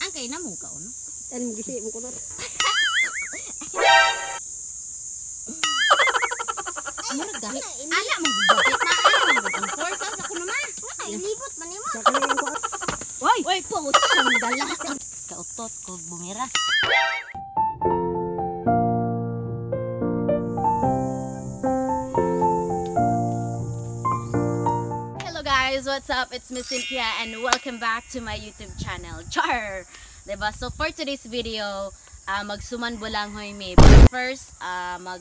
Ang kay na mo ka no? Ano mo gisi mo kunot? Murag gahi. Ala mo gugapit na ala mo ang force sa kuno ma. Ilibot man mo. Sa kanang ko. Oy, oy po siyang dala. Kautot ko bumira. What's up? It's Miss Cynthia and welcome back to my YouTube channel. Char! Diba? So for today's video, ah, magsuman bulanghoy mi. But first, ah, mag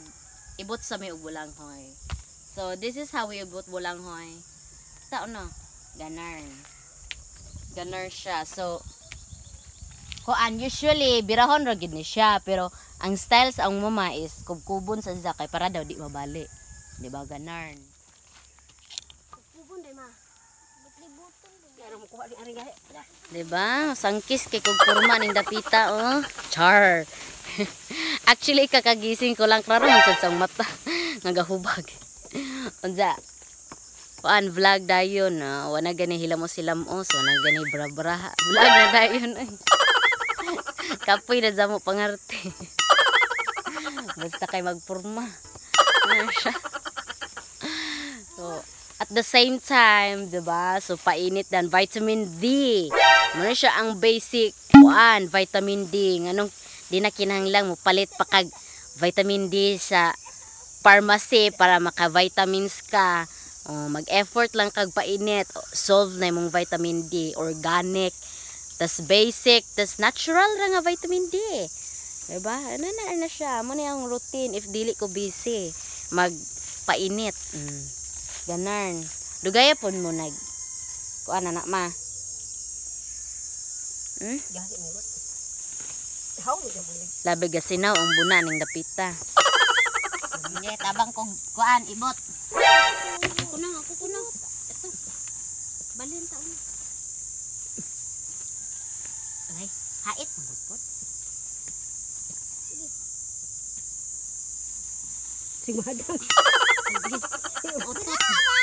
ibot sa may bulanghoy. So this is how we ibot bulanghoy. Tao no? Ganarn. Ganar siya. So, kuan usually birahon ra gid ni siya pero ang styles ang mama is kubkubon sa zakay para daw di mabali. Di ba ganarn? Pupun day ma. Ano mo kuha ni ari gahi. Di ba? Sangkis kay kog kurma ning dapita oh. Char. Actually kakagising ko lang klaro man sa mata nga gahubag. Unsa? Kuan vlog dayon na wana gani hilamos hilamos wana gani bra-bra. Vlog na dayon ay. Kapoy na jamo pangarte. Basta kay magpurma. Ano siya? The same time, ba? So painit dan vitamin D. Muna siya ang basic kuan, vitamin D. Nganong di na kinahanglan mo palit pa kag vitamin D sa pharmacy para maka-vitamins ka. Oh, mag-effort lang kag painit, solve na imong vitamin D, organic, tas basic, tas natural ra nga vitamin D. Diba? Ano na ano siya, mo na yung routine if dili ko busy, magpainit. Mm. Ganarn. Dugaya pon mo nag kuan na ma. Hmm? Labi gasinaw ang buna ning dapita. Sige, tabang kog kuan ibot. Ako na, ako ko na. Ito. Balin taon. Ay, hait mo gud Sige.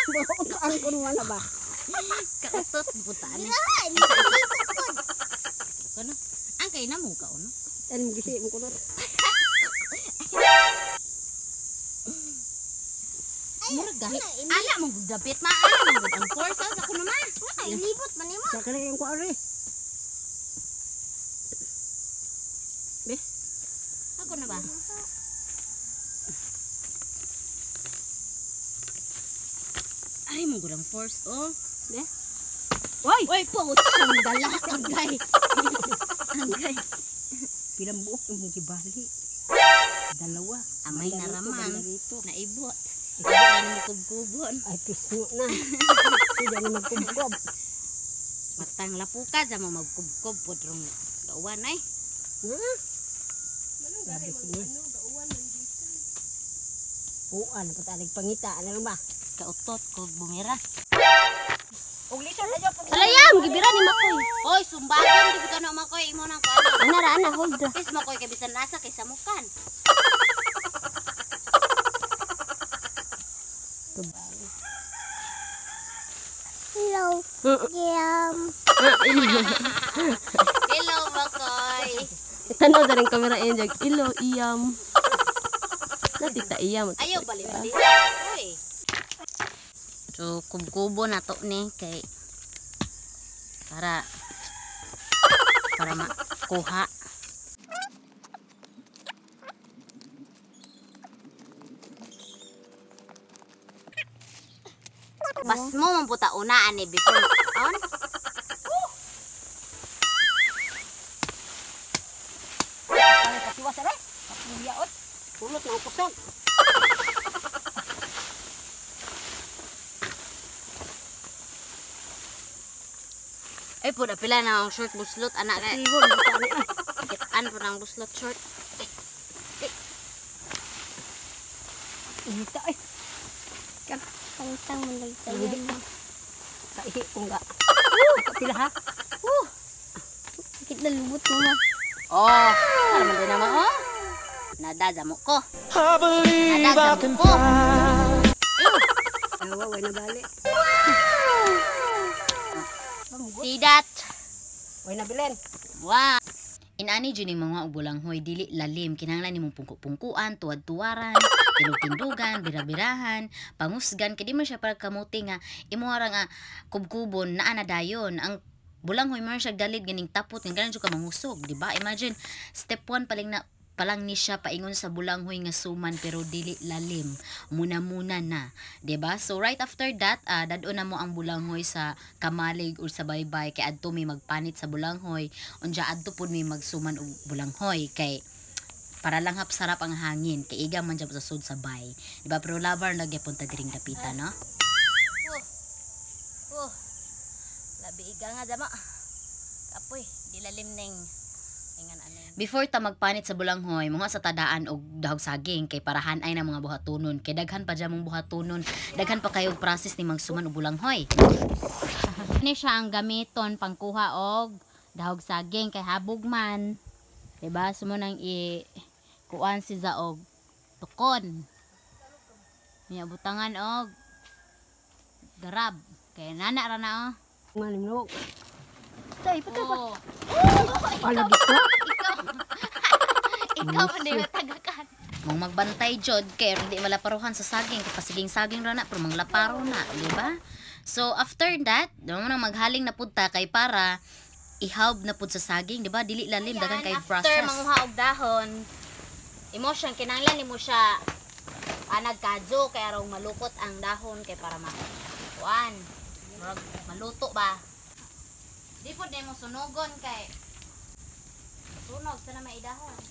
Bawa ko ang kuno wala ba? kautot butaan. Ah, ko. Kuno. Ang kay na mo ka no? Ano mo gisi mo kunot? Murag gahi. Ala mo gudapit ma, ala mo gud ang force sa kuno ma. Ilibot man mo. Sa kanang ko ari. Ako na ba? Ay, mo gudang force, oh. Be? Oy! Oy, po, siyang dala. Agay. Agay. Pilang buok yung gibali. Dalawa. Amay na rito. Naibot. Ikaw na mo kubkubon. Ay pismo na. Sige na magkubkob. Matang lapuka, sa mo magkubkob po drong gawan ay. Ha? Sabi ko ni. Uan, patalig pangita. Ano ba? Kautot ko bumira. Salayam, gibira ni Makoy. Oy, sumbagan di ka na Makoy imo nang kuan. Ana ra ana hold. Is Makoy kay bisan nasa kay samukan. Hello. Yum. Hello Makoy. Tanaw sa ring kamera en jag ilo iyam. Nati ta iyam. Ayaw bali-bali. Uy. So, kubkubo na to ni kay para para makuha. Bas mo man puta unaan ni before on. Kasiwa sa re. Kapuyaot. Pulot na ukusog. Ay po pila na ang short buslot anak kay Ihon buta ni ay. kitaan po ng buslot short. Ita ay. Pantang mo lang Hindi tayo. ko. Kaihi ko nga. Pila ha? Bakit nalubot mo ma? Oh, man din naman oh. Nadadza mo ko. Can mo ko. fly. Awa way na bali. See that? Way na bilen. Wow. Inani dyan yung mga ubulanghoy, dili lalim, kinahanglan nimong pungku-pungkuan, tuwad-tuwaran, tindugan birabirahan, pangusgan, kaya di man siya para kamuti nga, imo nga kubkubon, naa na dayon, ang bulanghoy man siya dalit ganing tapot, nga ganan siya ka mangusog, di ba? Imagine, step 1 paling na, palang ni siya paingon sa bulanghoy nga suman pero dili lalim. Muna-muna na 'di ba so right after that uh, dadon na mo ang bulanghoy sa kamalig or sa baybay kay adto may magpanit sa bulanghoy unya adto pud may magsuman og bulanghoy kay para lang hap sarap ang hangin kay iga man jud sa sud sa bay. Di ba pero labar nagyapon ta diring dapita no? Oh oh labi iga nga dama. Kapoy di lalim ning ingan aning Before ta magpanit sa bulanghoy, mga sa tadaan og dahog saging kay parahan ay na mga buhatunon. Kay daghan pa dyan mong buhatunon, daghan pa kayo process ni magsuman og bulanghoy. Ini siya ang gamiton pangkuha og dahog saging kay habog man. Diba? Sumo nang i kuan si og tukon. Niya butangan og garab. Kay nana ra na oh. Malim no. Tay, patay pa. Oh. Ala dito. Ikaw pa din matagakan. Mong magbantay jod kay hindi malaparuhan sa saging kay pasiging saging ra na pero manglaparo na, di ba? So after that, damo na maghaling na pud ta kay para ihawb na pud sa saging, di ba? Dili lalim dagan kay process. After manguha og dahon, siyang kinahanglan nimo siya anag kadyo kay aron malukot ang dahon kay para ma kuan maluto ba. Di pud nimo sunugon kay sunog sa na maidahon.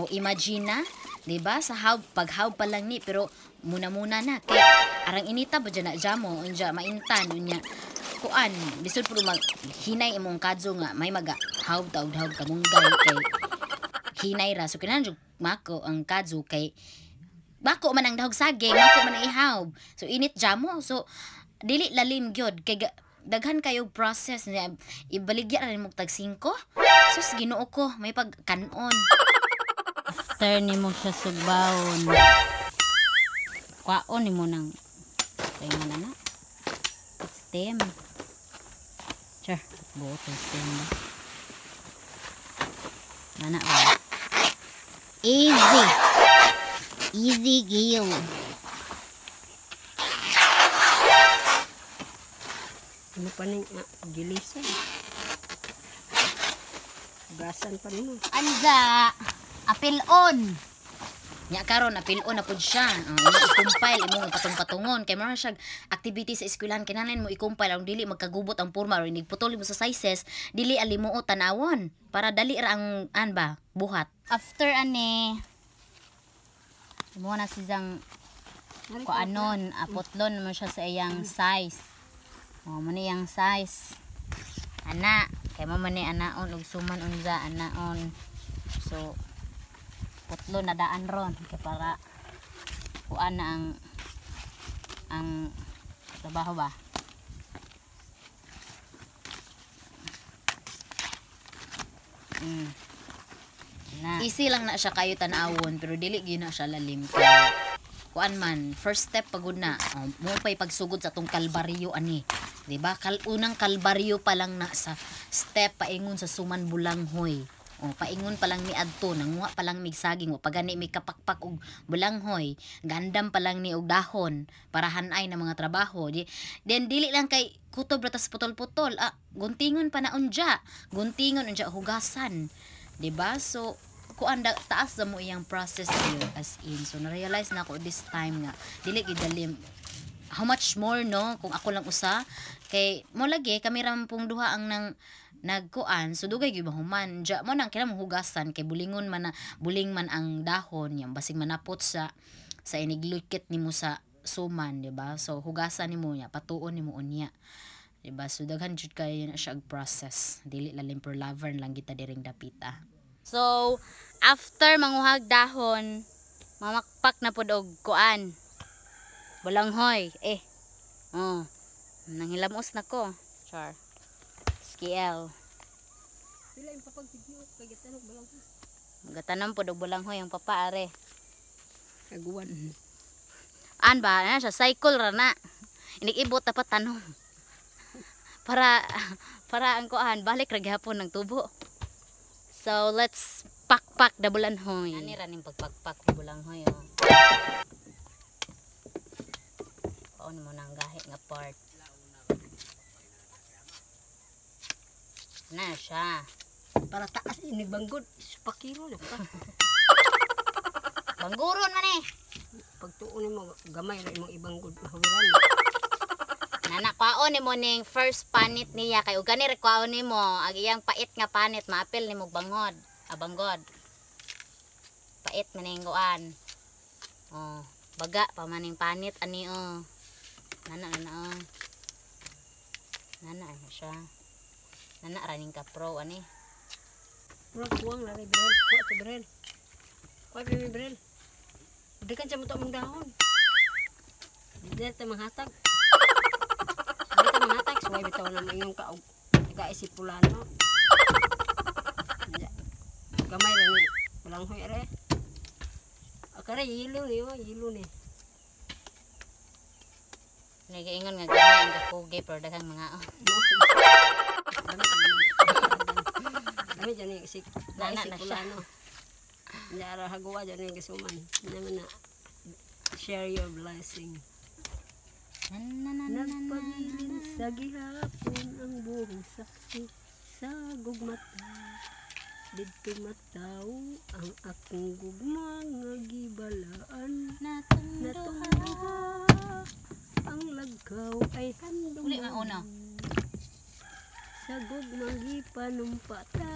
O imagine na, 'di ba? Sa hawb paghawb pa lang ni pero muna-muna na. Kay arang inita ba na jamo unja maintan unya kuan bisod pud mag hinay imong kadso nga may maga hawb taog hawb kamunggay kay hinay ra. So jud mako ang kadso kay bako man ang dahog saging mako man ang ihawb so init jamo. So dili lalim gyud kay daghan kayo process niya. Ibaligya ra nimo tag 5 sus Ginoo ko may pagkanon. After nimo siya sugbawon kwaon nimo nang kaya nga na stem. Sure buot stem ba Nana ba? Easy. Easy gill Ano pa ning ah, gilisan. Gasan pa nimo. Anja, apil on. Nya karon apil on na pud siya. Uh, imo i-compile imo patong-patungon kay mara siya activity sa eskwelahan kinahanglan mo i-compile ang dili magkagubot ang porma or nigputol mo sa sizes, dili alimuo tanawon para dali ra ang an ba buhat. After ani mo na siyang ko anon apotlon mo siya sa iyang size. Oh, mo ni size. Ana, kay mo ni anaon ug suman unza anaon. So putlo na daan ron kay para kuan na ang ang trabaho ba. Mm. Na. Easy lang na siya kayo tanawon pero dili gyud na siya lalim kuan man first step pagud na oh, mo pay pagsugod sa tong kalbaryo ani di ba kal unang kalbaryo pa lang na sa step paingon sa suman bulanghoy. O paingon pa lang ni adto nanguha pa lang mig saging o pagani may kapakpak og bulanghoy. Gandam pa lang ni og dahon para hanay na mga trabaho. Di then dili lang kay kutob ra tas putol-putol. Ah guntingon pa na unja. Guntingon unja hugasan. Di ba so kuan da, taas sa mo iyang process here as in. So na-realize na ako this time nga dili gid dalim how much more no? Kung ako lang usa. Kay mo lagi kami ram pong duha ang nang nagkuan. So dugay gyud mahuman ja mo nang kinahanglan hugasan. Kay bulingon man na buling man ang dahon. Yang basig manapot sa sa iniglukit nimo sa suman di ba? So hugasan nimo nya patuon nimo unya. Di ba? So daghan jud kay na siya process. Dili lalim per lover lang kita diring dapita. So after manguhag dahon mamakpak na pud og kuan bulanghoy eh oh nanghilamos na ko char SKL Pila yung papag video kay gitanog balang Magatanam po og bulanghoy ang papa are. kaguan. An ba na siya cycle ra na. Inig-ibot dapat tanong. para para ang kuan balik ra gihapon ng tubo. So let's pakpak the bulanhoy. Ani ra ning pagpakpak ni bulanghoy oh. Paon mo nang gahi nga part. Na siya. Para taas ini banggod. Pakiro na pa. Bangguron man eh. Pagtuon mo gamay ra imong ibanggod mahawiran. Nana kwaon ni mo ning first panit niya kay ug gani ra kwaon nimo ang iyang pait nga panit maapil nimo bangod, abanggod. Pait man ning kuan. Oh, baga pa man ning panit ani oh. Nana nana oh. Nana ano siya. Nana ra ning ka pro ani. Bro, kuwang na rin, Brel. Kuwa to, Brel. Kuwa, Bibi, Brel. Dekan mo ito mong dahon. Hindi natin manghatag. Hindi natin manghatag. Suway bitaw na mo yung kaog. Nag-aisip pulano. Gamay rin. Walang huy, are. Akara, yilo ni, yilo ni. Nagaingon nga gamay ang kakugi pero daghang mga oh. Kami dyan yung isik. Nana na siya. Nyara hagawa dyan yung gasuman. Naman na. Share your blessing. Nagpabilin sa gihapon ang buong saksi sa gugmata. Dito mataw ang akong gugma nga gibalaan. Natungha ang lagkaw ay handong Uli nga una. sa gugmang gipanumpata.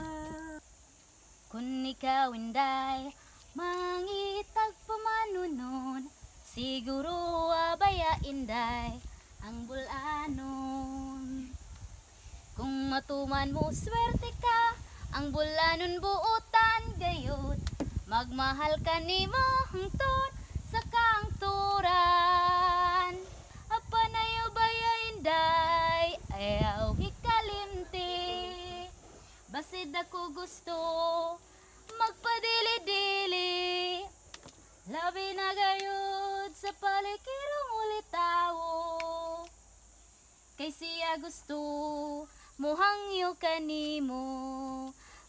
Kung ikaw inday, mangitag pamanunon, siguro abaya inday, ang bulanon. Kung matuman mo swerte ka, ang bulanon buutan gayud, magmahal ka ni mo hangtod sa kangturan. Basid ako gusto magpadili-dili. Labi na gayud sa palikirong ulitawo. Kay siya gusto muhangyo kanimo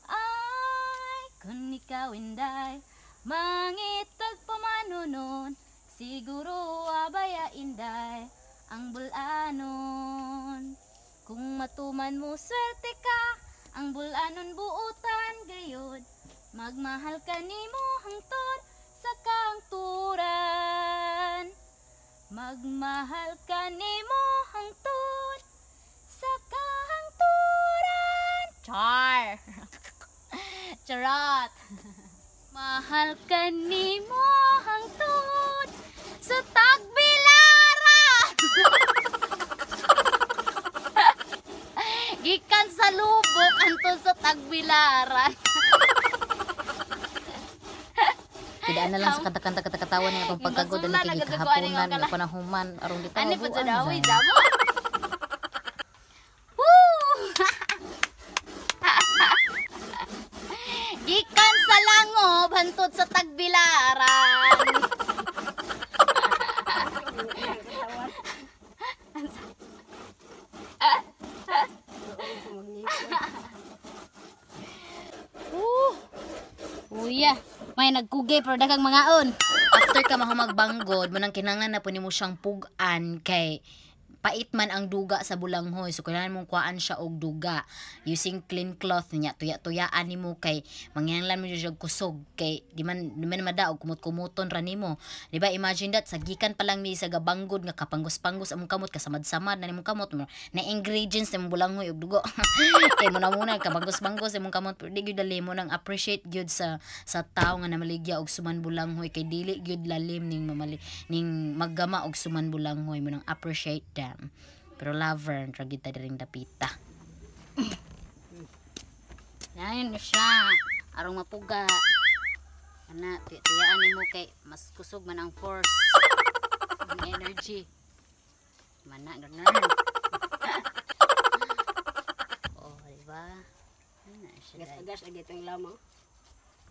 Ay, kung ikaw inday Mangitag pamanunon Siguro abaya inday Ang bulanon. Kung matuman mo swerte ka ang bulanon buutan gayod. Magmahal ka nimo hangtod sa kangturan magmahal ka nimo hangtod sa kangturan char! Charot! Mahal ka nimo hangtod sa tagbilaran tagbilaran. Tidak na lang sa kanta-kanta kata-katawan niya pag pagkagod na nagkagawa kahaponan panahuman aron di ani po sa dawi damo Uya, may nagkugi pero daghang mga on. After ka mahumagbangod, mo nang kinanglan na po ni mo siyang pugan kay pait man ang duga sa bulanghoy so kailangan mong kuhaan siya og duga. Using clean cloth niya. Tuya-tuyaan nimo kay mangyanlan mo siya og kusog. Kay di man di man madaog kumot-kumuton ra nimo. Di ba imagine that sa gikan pa lang mi sa gabanggod nga kapanggos-panggos among kamot kasamad-samad na nimong kamot. Mo na ingredients nimong bulanghoy og dugo. Kay mo na muna kapanggos-panggos imong kamot. Di gyud dali mo nang appreciate gyud sa sa tao nga namaligya og suman bulanghoy kay dili gyud lalim ning mamali ning maggama og suman bulanghoy mo nang appreciate them pero lover ra gyud ta diring dapita Yan na siya. Arong mapuga. Ana, tuyaan nimo kay mas kusog man ang force. ang energy. Mana ganun. oh, di ba? Yan na siya. dai.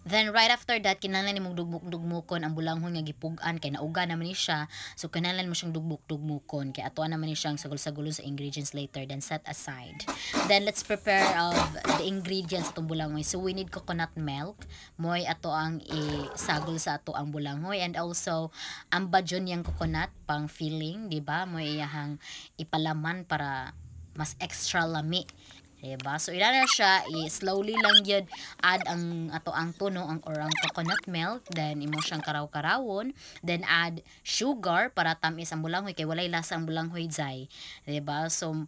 Then right after that kinahanglan nimong dugbuk-dugmukon ang bulanghon nga gipugan kay nauga naman ni siya. So kinahanglan mo siyang dugbuk-dugmukon kay atuan naman ni siyang sagol-sagolon sa ingredients later then set aside. Then let's prepare of the ingredients atong bulangoy. So we need coconut milk, moy ato ang isagol sa ato ang bulangoy and also ang badyon yang coconut pang filling, di ba? Moy iyahang ipalaman para mas extra lami Diba? So, ila na siya, i-slowly lang yun, add ang ato ang tuno ang, or ang coconut milk, then imo siyang karaw-karawon, then add sugar para tamis ang bulanghoy, kay walay lasa ang bulanghoy jay. Diba? So,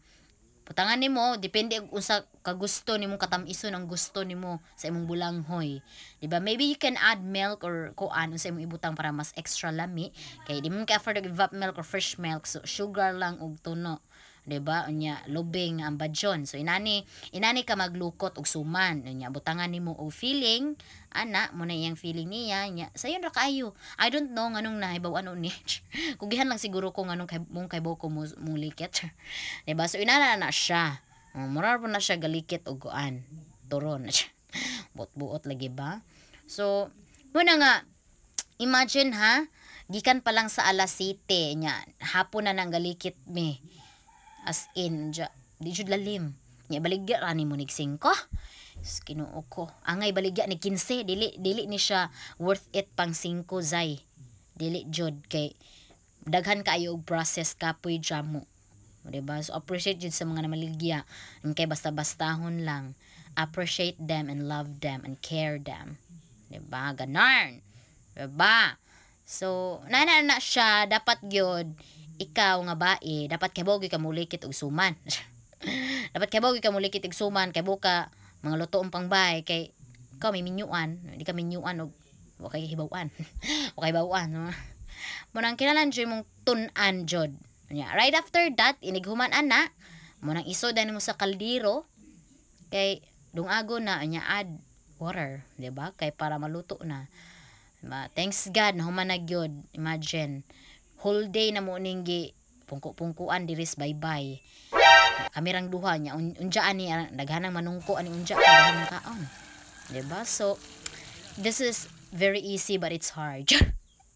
putangan nimo depende kung sa kagusto nimo katamison ang gusto nimo sa imong bulanghoy. Di ba maybe you can add milk or kuan sa imong ibutang para mas extra lami. Kay di mo ka afford og evap milk or fresh milk. So sugar lang og tuno 'di ba unya lubing ang badyon so inani inani ka maglukot og suman. Unya butangan nimo og feeling. Ana mo na iyang feeling niya. Nya sayon ra kaayo. I don't know nganong nahibaw ano ni kugihan lang siguro ko nganong kay mong kay ko mo likit. 'di ba so inana na siya. Uh, mura pa na siya galikit og kuan. Turon. Na siya buot-buot lagi ba? So muna nga imagine ha gikan pa lang sa alas 7 nya hapon na nang galikit me as in ja, di jud lalim nya baligya ra ni mo nig 5 Kinuo ko. Angay baligya ni 15, dili dili ni siya worth it pang 5 zay. Dili jud kay daghan kaayo og process kapoy jamo. Diba? So appreciate jud sa mga namaligya. Kay basta-bastahon lang. Appreciate them and love them and care them. Diba? Ganon. Diba? So, nana na siya, dapat gyud ikaw nga bae, dapat kay bogi ka mulikit og suman. dapat kay bogi ka mulikit og suman kay buka mga lutoong pangbay kay ikaw may minyuan, hindi ka minyuan og wa kay hibawan. wa kay bawan. No? Mo nang kinalan jud mong tun-an jud. Yeah. Right after that, inighuman ana, mo nang iso dan mo sa kaldero kay dungago na nya add water, di ba? Kay para maluto na. Diba? Thanks God, na gyud. Imagine whole day na mo ning gi pungko-pungkuan diris bye-bye. Kami rang duha niya un unjaan ni ah, daghanang manungko ani unja daghanang kaon. Diba? So this is very easy but it's hard.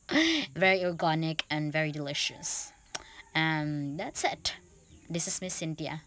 very organic and very delicious. And that's it. This is Miss Cynthia.